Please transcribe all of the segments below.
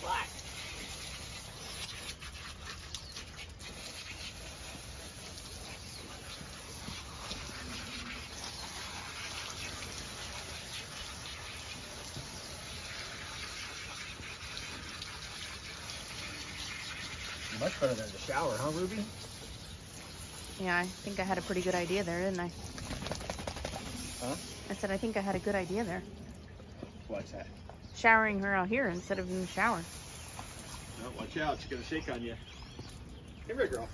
What? Much better than the shower, huh, Ruby? Yeah, I think I had a pretty good idea there, didn't I? Huh? I said I think I had a good idea there. What's that? Showering her out here instead of in the shower. No, watch out. She's gonna shake on you. Come here, girl.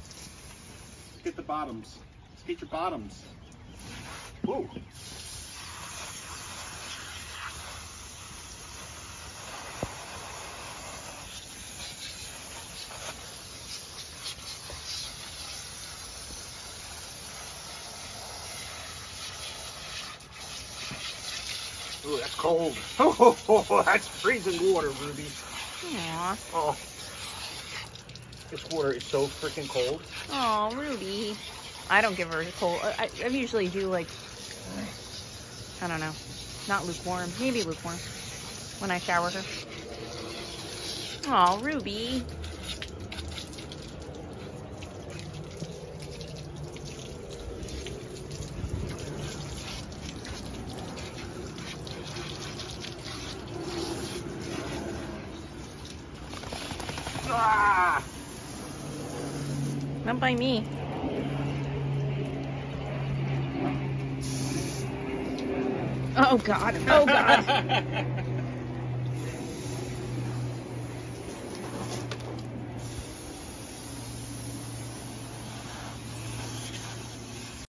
Let's get the bottoms. Let's get your bottoms. Whoa. Ooh, that's cold. Oh, that's freezing water, Ruby. Aw. Oh. This water is so freaking cold. Oh, Ruby. I don't give her a cold. I, I usually do like, I don't know, not lukewarm, maybe lukewarm when I shower her. Oh, Ruby. Not by me. Oh God. Oh God.